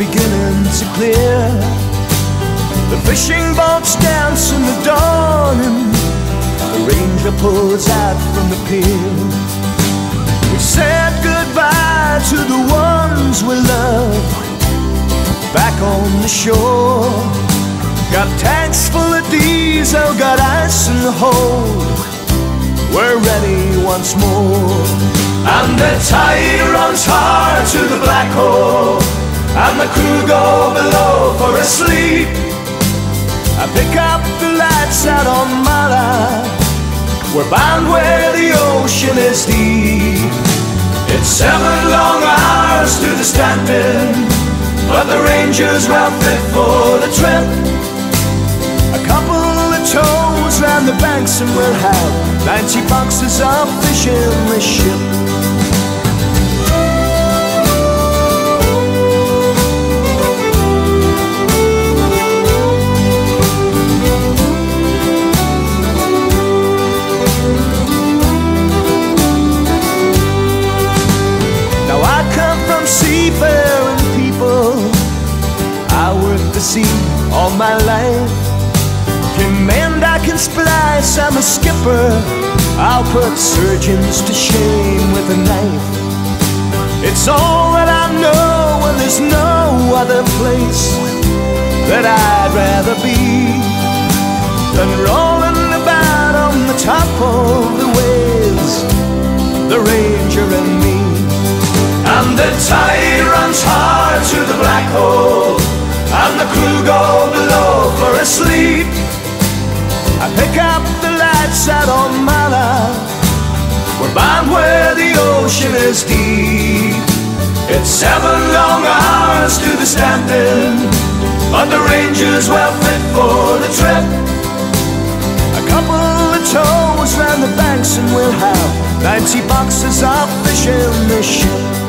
beginning to clear. The fishing boats dance in the dawning. The ranger pulls out from the pier. We said goodbye to the ones we love. Back on the shore. Got tanks full of diesel, got ice in the hold. We're ready once more. And the tide runs hard to the black hole. And the crew go below for a sleep. I pick up the lights out on Mala. We're bound where the ocean is deep. It's seven long hours to the stamping, but the Ranger's well fit for the trip. A couple of tows round the banks and we'll have 90 boxes of fish in the ship. All my life. Can mend, I can splice, I'm a skipper. I'll put surgeons to shame with a knife. It's all that I know, and there's no other place that I'd rather be than rolling about on the top of the waves, the Ranger and me. And the tide runs hard to the black hole And the crew go below for a sleep. I pick up the lights out on Mala We're bound where the ocean is deep. It's seven long hours to the stamping But the Ranger's well fit for the trip. A couple of tows round the banks and we'll have 90 boxes of fish in the ship